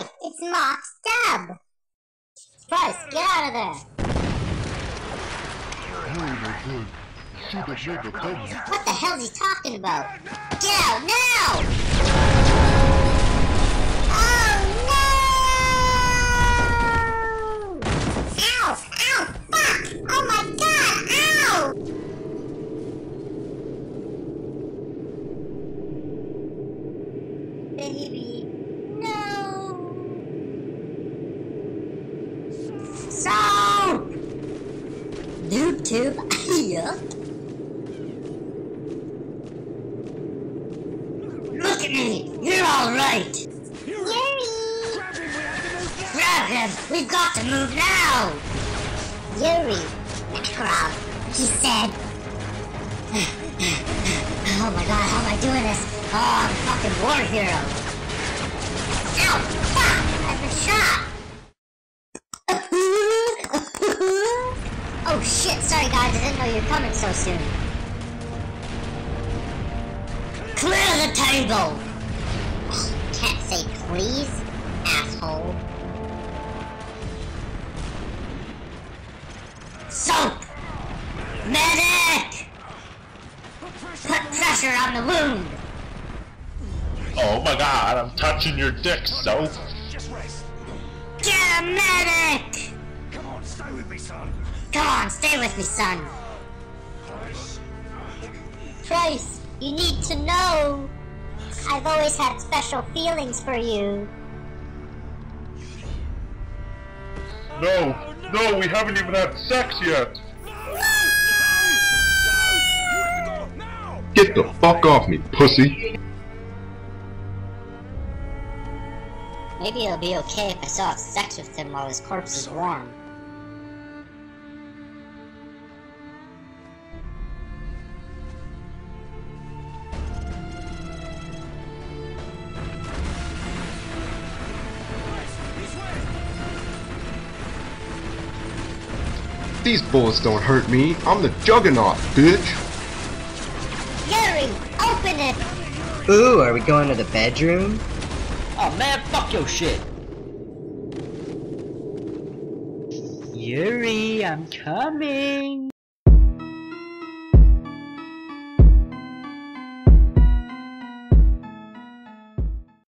It's Mox Dab. Price, get out of there. What the hell is he talking about? Get out now! Oh no! Ow! Ow! Fuck! Oh my god! Ow! Soap! Noob tube, yup. Look at me, you're alright. Yuri! Grab him, we've got to move now. Yuri, Necron, he said. Oh my god, how am I doing this? Oh, I'm a fucking war hero. Ow! Fuck! I've been shot! oh shit, sorry guys, I didn't know you were coming so soon. Clear the table! Can't say please, asshole. Soap! Medic! Put pressure on the wound! Oh my god, I'm touching your dick, soap. Get a medic! Come on, stay with me, son. Come on, stay with me, son. Price, you need to know. I've always had special feelings for you. No, no, we haven't even had sex yet. Get the fuck off me, pussy. Maybe it'll be okay if I still have sex with him while his corpse is warm. These bullets don't hurt me. I'm the juggernaut, bitch. Yuri, open it! Ooh, are we going to the bedroom? Oh man, fuck your shit. Yuri, I'm coming.